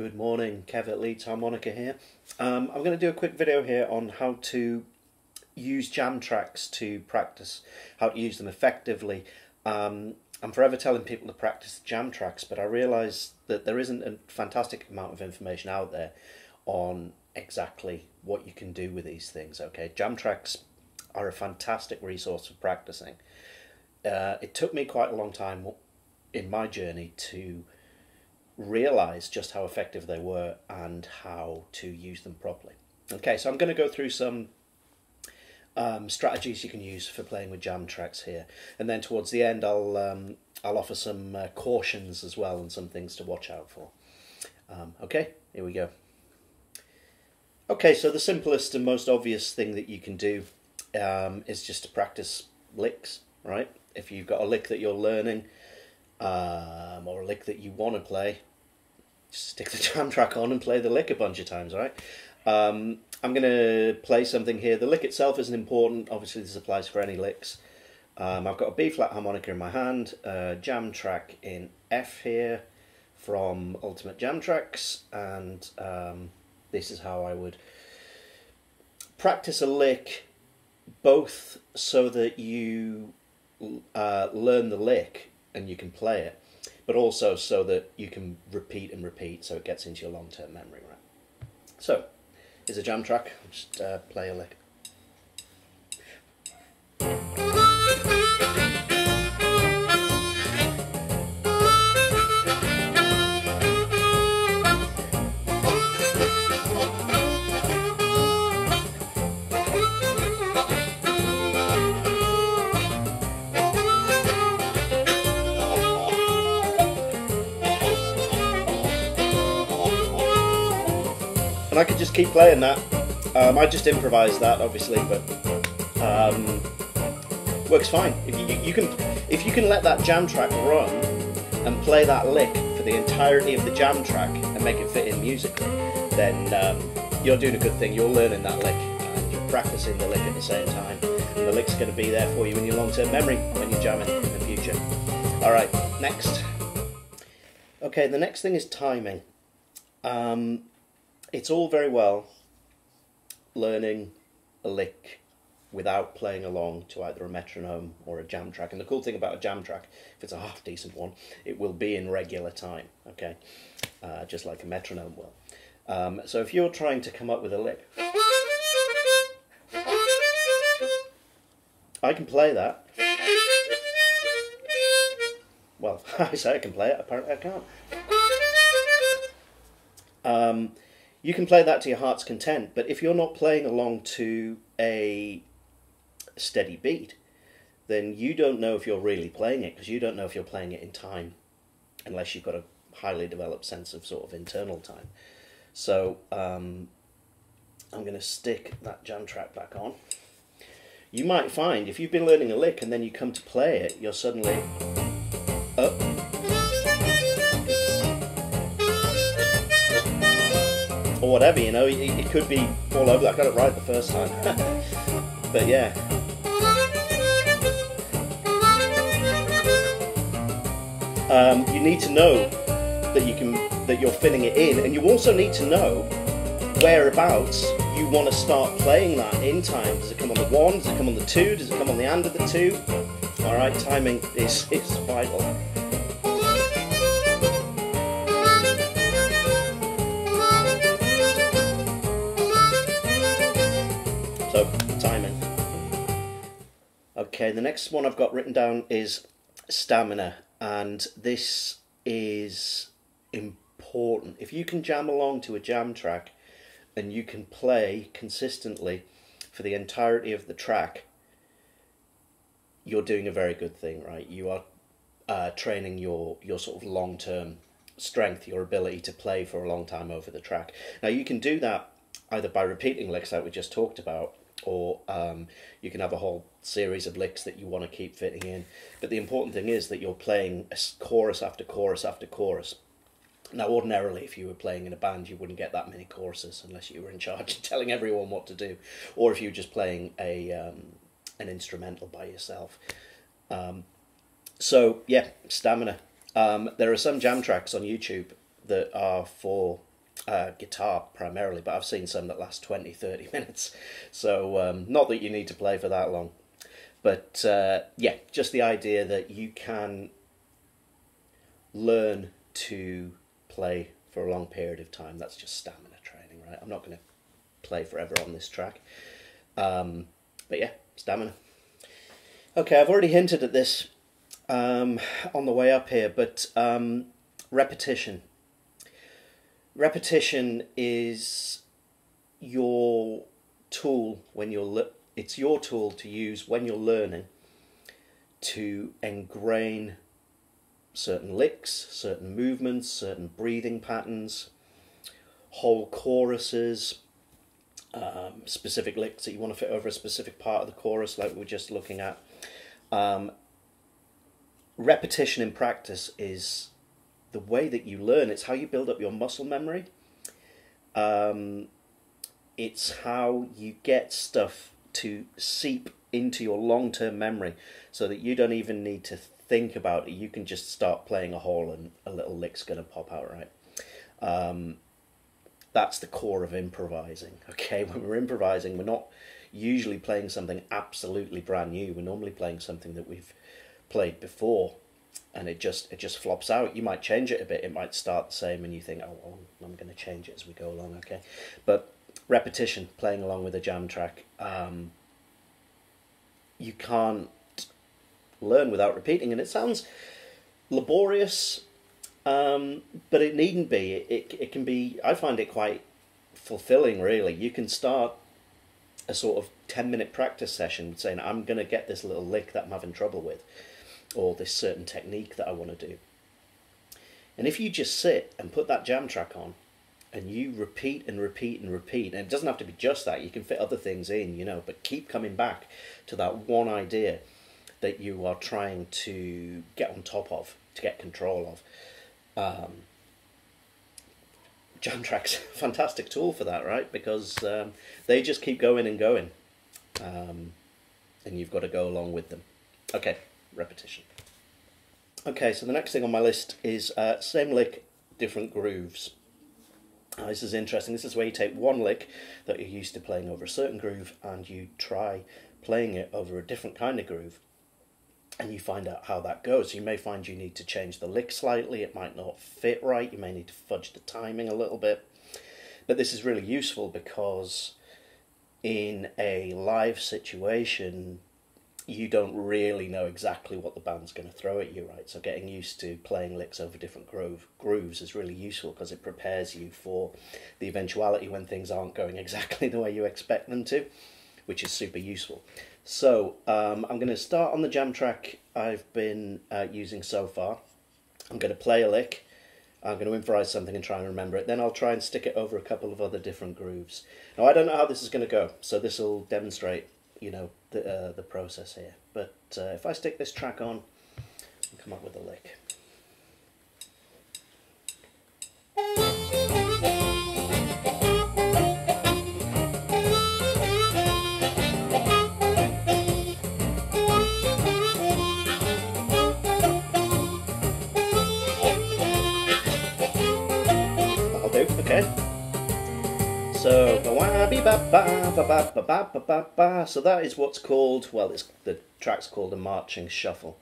Good morning, Kev at Leeds Harmonica here. Um, I'm going to do a quick video here on how to use jam tracks to practice, how to use them effectively. Um, I'm forever telling people to practice jam tracks, but I realise that there isn't a fantastic amount of information out there on exactly what you can do with these things. Okay, jam tracks are a fantastic resource for practicing. Uh, it took me quite a long time in my journey to realize just how effective they were and how to use them properly. Okay, so I'm going to go through some um, strategies you can use for playing with jam tracks here, and then towards the end I'll um, I'll offer some uh, cautions as well and some things to watch out for. Um, okay, here we go. Okay, so the simplest and most obvious thing that you can do um, is just to practice licks, right? If you've got a lick that you're learning, um, or a lick that you want to play, stick the jam track on and play the lick a bunch of times, right? Um, I'm going to play something here. The lick itself isn't important. Obviously, this applies for any licks. Um, I've got a B-flat harmonica in my hand, a jam track in F here from Ultimate Jam Tracks, and um, this is how I would practice a lick both so that you uh, learn the lick and you can play it, but also so that you can repeat and repeat so it gets into your long-term memory, right? So, here's a jam track, just uh, play a lick. And I could just keep playing that. Um, I just improvise that, obviously, but um, works fine. If you, you, can, if you can let that jam track run and play that lick for the entirety of the jam track and make it fit in musically, then um, you're doing a good thing. You're learning that lick and you're practicing the lick at the same time, and the lick's going to be there for you in your long-term memory when you're jamming in the future. All right, next. Okay, the next thing is timing. Um, it's all very well learning a lick without playing along to either a metronome or a jam track. And the cool thing about a jam track, if it's a half decent one, it will be in regular time, okay? Uh, just like a metronome will. Um, so if you're trying to come up with a lick, I can play that. Well, I say I can play it, apparently I can't. Um, you can play that to your heart's content, but if you're not playing along to a steady beat, then you don't know if you're really playing it because you don't know if you're playing it in time unless you've got a highly developed sense of sort of internal time. So um, I'm going to stick that jam track back on. You might find if you've been learning a lick and then you come to play it, you're suddenly whatever, you know, it, it, could be all over. I got it right the first time, but yeah. Um, you need to know that you can that you're filling it in, and you also need to know whereabouts you want to start playing that in time. Does it come on the one? Does it come on the two? Does it come on the end of the two? All right, timing is is vital. Okay, the next one I've got written down is stamina, and this is important. If you can jam along to a jam track and you can play consistently for the entirety of the track, you're doing a very good thing, right? You are uh, training your, your sort of long term strength, your ability to play for a long time over the track. Now, you can do that either by repeating licks like we just talked about, or um, you can have a whole series of licks that you want to keep fitting in. But the important thing is that you're playing a chorus after chorus after chorus. Now, ordinarily, if you were playing in a band, you wouldn't get that many choruses unless you were in charge of telling everyone what to do, or if you were just playing a um, an instrumental by yourself. Um, so yeah, stamina. Um, there are some jam tracks on YouTube that are for uh, guitar primarily, but I've seen some that last 20, 30 minutes. So, um, not that you need to play for that long. But uh, yeah, just the idea that you can learn to play for a long period of time. That's just stamina training, right? I'm not going to play forever on this track. Um, but yeah, stamina. Okay, I've already hinted at this um, on the way up here, but um, repetition. Repetition is your tool when you're it's your tool to use when you're learning to ingrain certain licks, certain movements, certain breathing patterns, whole choruses, um, specific licks that you want to fit over a specific part of the chorus, like we are just looking at. Um, repetition in practice is the way that you learn. It's how you build up your muscle memory. Um, it's how you get stuff to seep into your long term memory so that you don't even need to think about it. You can just start playing a hole and a little lick's going to pop out, right? Um, that's the core of improvising. Okay, when we're improvising, we're not usually playing something absolutely brand new. We're normally playing something that we've played before, and it just it just flops out. You might change it a bit. It might start the same, and you think, oh, well, I'm going to change it as we go along. Okay, but repetition, playing along with a jam track, um, you can't learn without repeating, and it sounds laborious um, but it needn't be. It, it, it can be, I find it quite fulfilling, really. You can start a sort of 10 minute practice session saying, I'm going to get this little lick that I'm having trouble with, or this certain technique that I want to do. And if you just sit and put that jam track on, and you repeat and repeat and repeat, and it doesn't have to be just that, you can fit other things in, you know, but keep coming back to that one idea that you are trying to get on top of, to get control of. Um, Jamtrack's a fantastic tool for that, right? Because um, they just keep going and going, um, and you've got to go along with them. Okay, repetition. Okay, so the next thing on my list is uh, same lick, different grooves. Uh, this is interesting. This is where you take one lick that you're used to playing over a certain groove and you try playing it over a different kind of groove and you find out how that goes. You may find you need to change the lick slightly, it might not fit right, you may need to fudge the timing a little bit. But this is really useful because in a live situation, you don't really know exactly what the band's going to throw at you, right? So getting used to playing licks over different groove, grooves is really useful because it prepares you for the eventuality when things aren't going exactly the way you expect them to, which is super useful. So um, I'm going to start on the jam track I've been uh, using so far. I'm going to play a lick. I'm going to improvise something and try and remember it. Then I'll try and stick it over a couple of other different grooves. Now I don't know how this is going to go, so this will demonstrate, you know, the uh, the process here. But uh, if I stick this track on, come up with a lick. So that is what's called, well, it's, the track's called a marching shuffle.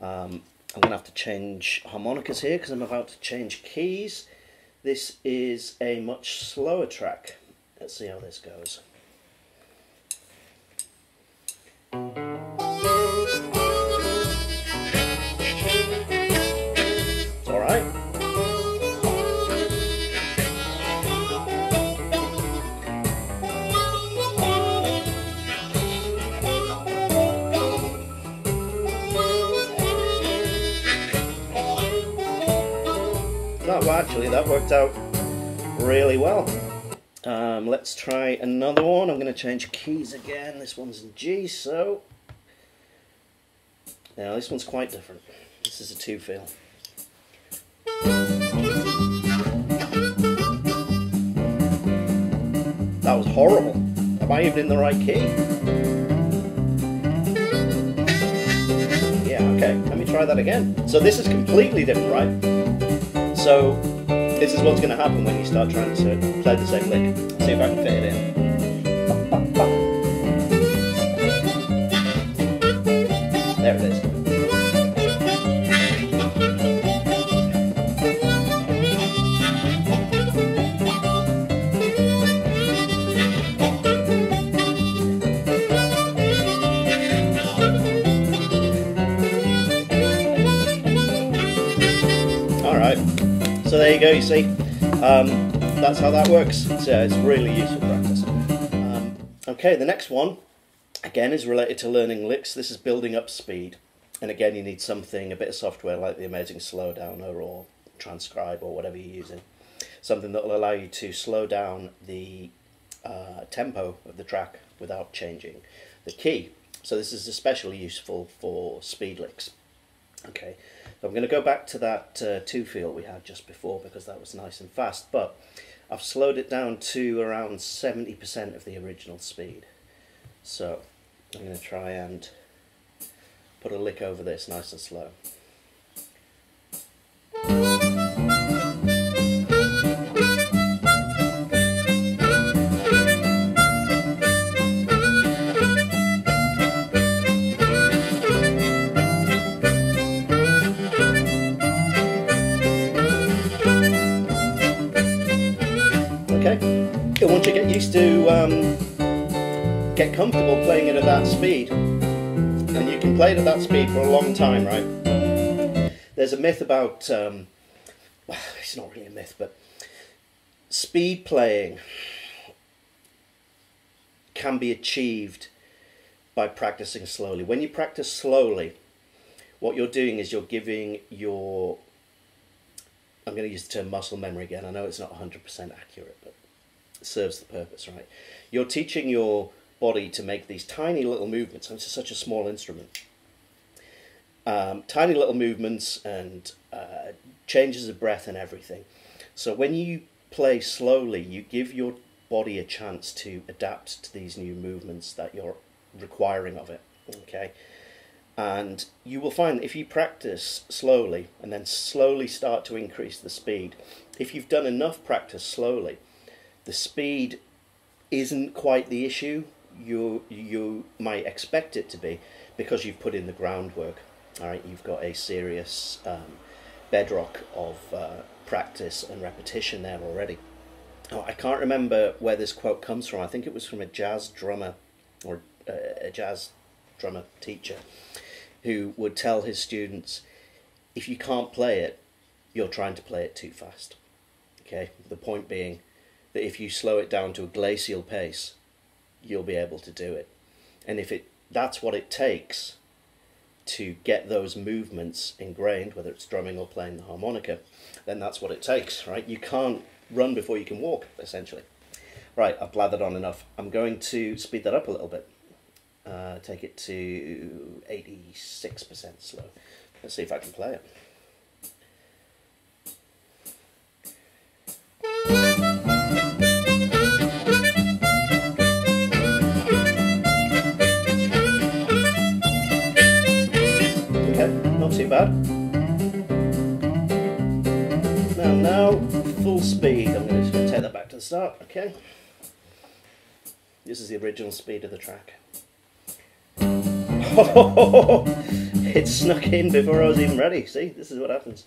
Um, I'm going to have to change harmonicas here because I'm about to change keys. This is a much slower track. Let's see how this goes. Actually that worked out really well. Um, let's try another one. I'm going to change keys again. This one's in G, so... Now this one's quite different. This is a two feel. That was horrible. Am I even in the right key? Yeah, okay. Let me try that again. So this is completely different, right? So This is what's going to happen when you start trying to play the same lick. See if I can fit it in. So there you go, you see. Um, that's how that works. So it's really useful practice. Um, okay, the next one, again, is related to learning licks. This is building up speed. And again, you need something, a bit of software like the Amazing Slowdowner or Transcribe or whatever you're using. Something that will allow you to slow down the uh, tempo of the track without changing the key. So this is especially useful for speed licks. Okay, so I'm going to go back to that uh, two feel we had just before because that was nice and fast, but I've slowed it down to around 70% of the original speed. So I'm going to try and put a lick over this nice and slow. Comfortable playing it at that speed, and you can play it at that speed for a long time, right? There's a myth about, um, well, it's not really a myth, but speed playing can be achieved by practicing slowly. When you practice slowly, what you're doing is you're giving your I'm going to use the term muscle memory again. I know it's not 100% accurate, but it serves the purpose, right? You're teaching your body to make these tiny little movements. It's such a small instrument. Um, tiny little movements and uh, changes of breath and everything. So when you play slowly, you give your body a chance to adapt to these new movements that you're requiring of it. Okay and you will find that if you practice slowly and then slowly start to increase the speed if you've done enough practice slowly the speed isn't quite the issue you you might expect it to be because you've put in the groundwork all right you've got a serious um, bedrock of uh, practice and repetition there already. Oh, I can't remember where this quote comes from. I think it was from a jazz drummer or uh, a jazz drummer teacher who would tell his students if you can't play it, you're trying to play it too fast. Okay, the point being that if you slow it down to a glacial pace, you'll be able to do it. And if it that's what it takes to get those movements ingrained, whether it's drumming or playing the harmonica, then that's what it takes, right? You can't run before you can walk, essentially. Right, I've blathered on enough. I'm going to speed that up a little bit uh, take it to 86% slow. Let's see if I can play it. Bad. Now, now, full speed. I'm going to take that back to the start, okay? This is the original speed of the track. Oh, it snuck in before I was even ready. See, this is what happens.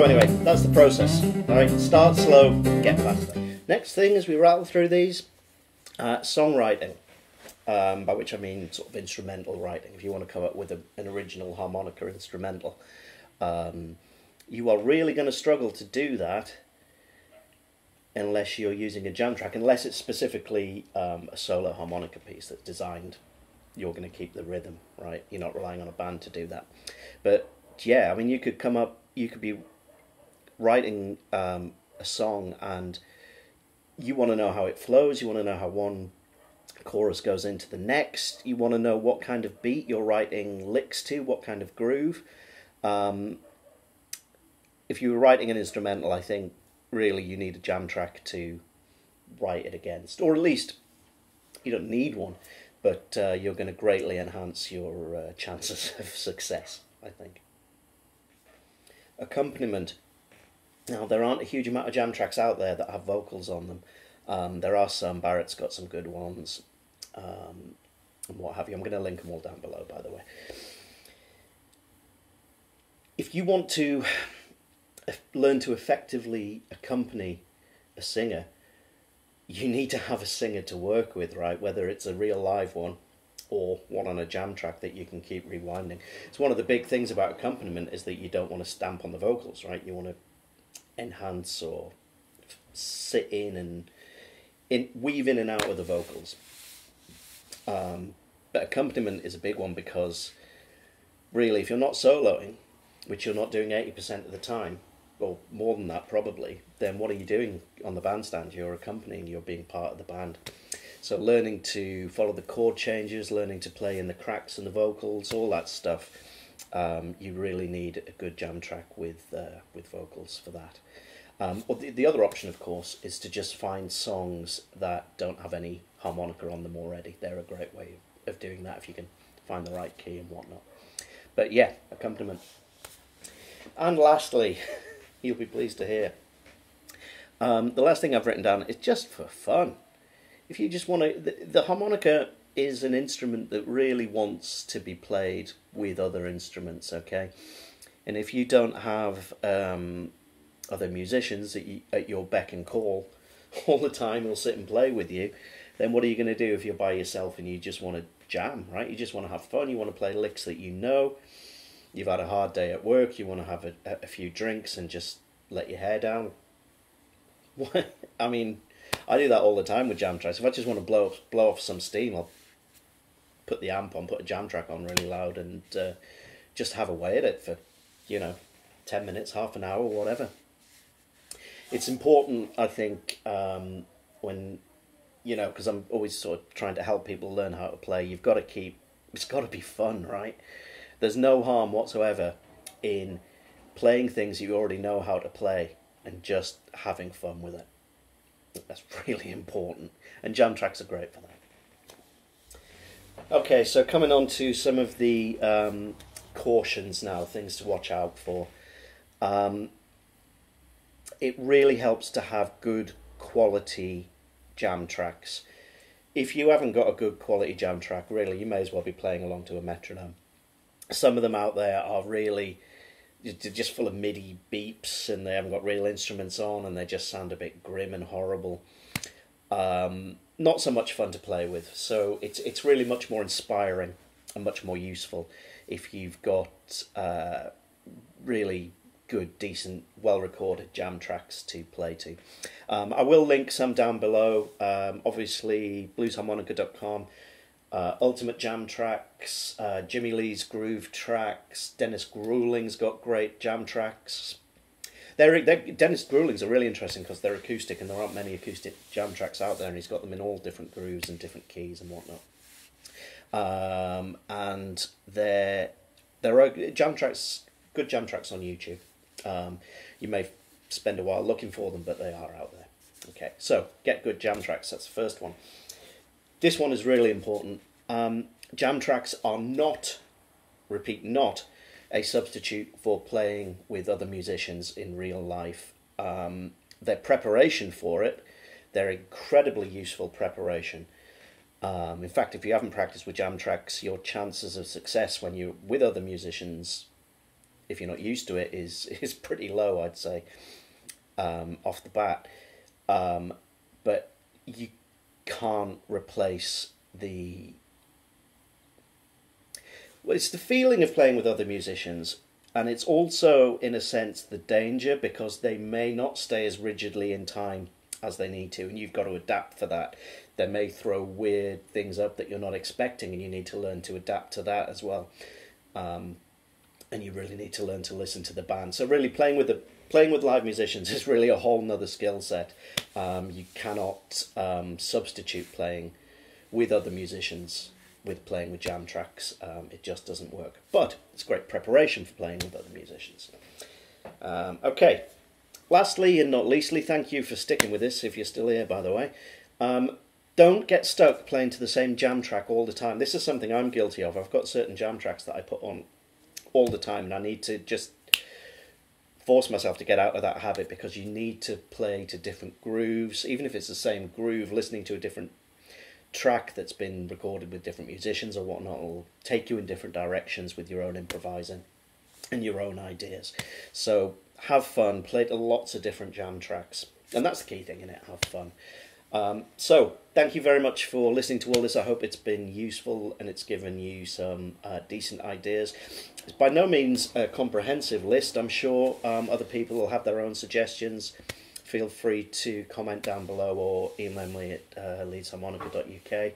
So anyway, that's the process. All right, start slow, get faster. Next thing as we rattle through these, uh, songwriting um, by which I mean sort of instrumental writing. If you want to come up with a, an original harmonica instrumental, um, you are really going to struggle to do that unless you're using a jam track, unless it's specifically um, a solo harmonica piece that's designed. You're going to keep the rhythm, right? You're not relying on a band to do that. But yeah, I mean, you could come up, you could be writing um, a song and you want to know how it flows, you want to know how one chorus goes into the next. You want to know what kind of beat you're writing licks to, what kind of groove. Um, if you were writing an instrumental, I think really you need a jam track to write it against, or at least you don't need one, but uh, you're going to greatly enhance your uh, chances of success, I think. Accompaniment. Now, there aren't a huge amount of jam tracks out there that have vocals on them. Um, there are some. Barrett's got some good ones, um, and what have you. I'm going to link them all down below, by the way. If you want to learn to effectively accompany a singer, you need to have a singer to work with, right? Whether it's a real live one or one on a jam track that you can keep rewinding. It's one of the big things about accompaniment is that you don't want to stamp on the vocals, right? You want to enhance or sit in and in, weave in and out of the vocals. Um, but accompaniment is a big one because really, if you're not soloing, which you're not doing 80% of the time, or more than that probably, then what are you doing on the bandstand? You're accompanying, you're being part of the band. So learning to follow the chord changes, learning to play in the cracks and the vocals, all that stuff. Um, you really need a good jam track with uh, with vocals for that. Um, or the, the other option, of course, is to just find songs that don't have any harmonica on them already. They're a great way of doing that if you can find the right key and whatnot. But yeah, accompaniment. And lastly, you'll be pleased to hear. Um, the last thing I've written down is just for fun. If you just want to, the, the, harmonica is an instrument that really wants to be played with other instruments, okay? And if you don't have um, other musicians at, you, at your beck and call all the time who'll sit and play with you, then what are you going to do if you're by yourself and you just want to jam, right? You just want to have fun, you want to play licks that you know, you've had a hard day at work, you want to have a, a few drinks and just let your hair down. I mean, I do that all the time with jam tracks. If I just want to blow blow off some steam, I'll put the amp on, put a jam track on really loud, and uh, just have a way at it for, you know, ten minutes, half an hour, whatever. It's important, I think, um, when you know, because I'm always sort of trying to help people learn how to play. You've got to keep. It's got to be fun, right? There's no harm whatsoever in playing things you already know how to play and just having fun with it. That's really important. And jam tracks are great for that. Okay, so coming on to some of the um, cautions now, things to watch out for. Um, it really helps to have good quality jam tracks. If you haven't got a good quality jam track, really, you may as well be playing along to a metronome some of them out there are really just full of MIDI beeps and they haven't got real instruments on and they just sound a bit grim and horrible. Um, not so much fun to play with. So it's it's really much more inspiring and much more useful if you've got uh, really good, decent, well recorded jam tracks to play to. Um, I will link some down below. Um, obviously, bluesharmonica.com uh, Ultimate Jam tracks, uh, Jimi Lee's Groovetrax, Dennis Gruenling's got great jam tracks. They're, they're, Dennis Gruenling's are really interesting because they're acoustic and there aren't many acoustic jam tracks out there and he's got them in all different grooves and different keys and whatnot. Um, and there, there are jam tracks, good jam tracks on YouTube. Um, you may spend a while looking for them, but they are out there. Okay, so get good jam tracks. That's the first one. This one is really important. Um, jam tracks are not, repeat, not a substitute for playing with other musicians in real life. Um, their preparation for it, they're incredibly useful preparation. Um, in fact, if you haven't practiced with jam tracks, your chances of success when you're with other musicians, if you're not used to it, is is pretty low. I'd say um, off the bat. Um, but you can't replace the well, it's the feeling of playing with other musicians and it's also in a sense the danger because they may not stay as rigidly in time as they need to and you've got to adapt for that. They may throw weird things up that you're not expecting and you need to learn to adapt to that as well. Um, and you really need to learn to listen to the band. So really playing with the playing with live musicians is really a whole nother skill set. Um, you cannot um, substitute playing with other musicians with playing with jam tracks. Um, it just doesn't work. But it's great preparation for playing with other musicians. Um, okay, lastly and not leastly, thank you for sticking with this. If you're still here, by the way, um, don't get stuck playing to the same jam track all the time. This is something I'm guilty of. I've got certain jam tracks that I put on all the time, and I need to just force myself to get out of that habit because you need to play to different grooves, even if it's the same groove. Listening to a different track that's been recorded with different musicians or whatnot will take you in different directions with your own improvising and your own ideas. So have fun, play to lots of different jam tracks, and that's the key thing in it. Have fun. Um, so, thank you very much for listening to all this. I hope it's been useful and it's given you some uh, decent ideas. It's by no means a comprehensive list. I'm sure um, other people will have their own suggestions. Feel free to comment down below or email me at uh, leedsharmonica.uk.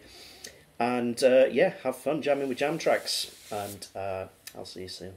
And uh, yeah, have fun jamming with jam tracks. And uh, I'll see you soon.